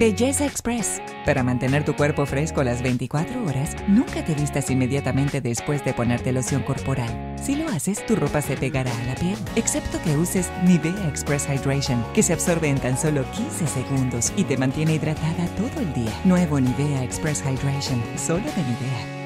Belleza Express. Para mantener tu cuerpo fresco las 24 horas, nunca te vistas inmediatamente después de ponerte loción corporal. Si lo haces, tu ropa se pegará a la piel, excepto que uses Nivea Express Hydration, que se absorbe en tan solo 15 segundos y te mantiene hidratada todo el día. Nuevo Nivea Express Hydration, solo de Nivea.